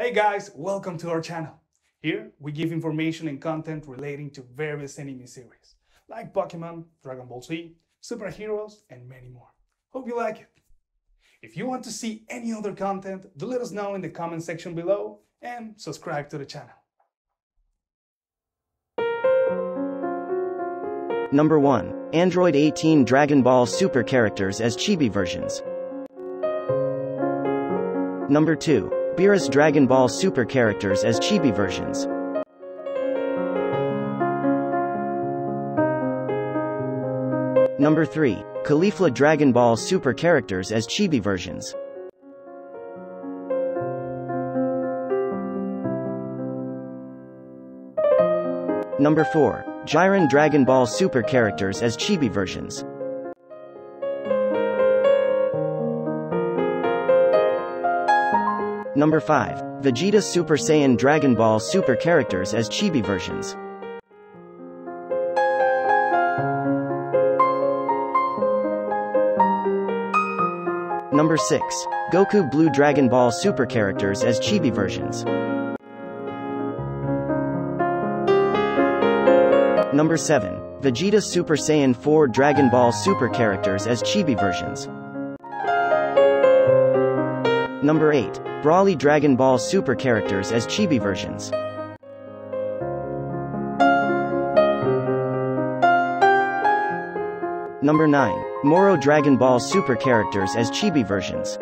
Hey guys, welcome to our channel. Here we give information and content relating to various anime series like Pokemon, Dragon Ball Z, superheroes, and many more. Hope you like it. If you want to see any other content, do let us know in the comment section below and subscribe to the channel. Number 1. Android 18 Dragon Ball Super characters as chibi versions. Number 2. Beerus Dragon Ball Super characters as chibi versions. Number 3. Caulifla Dragon Ball Super characters as chibi versions. Number 4. Jiren Dragon Ball Super characters as chibi versions. Number 5. Vegeta Super Saiyan Dragon Ball Super characters as chibi versions. Number 6. Goku Blue Dragon Ball Super characters as chibi versions. Number 7. Vegeta Super Saiyan 4 Dragon Ball Super characters as chibi versions. Number 8. Broly Dragon Ball Super characters as chibi versions. Number 9. Moro Dragon Ball Super characters as chibi versions.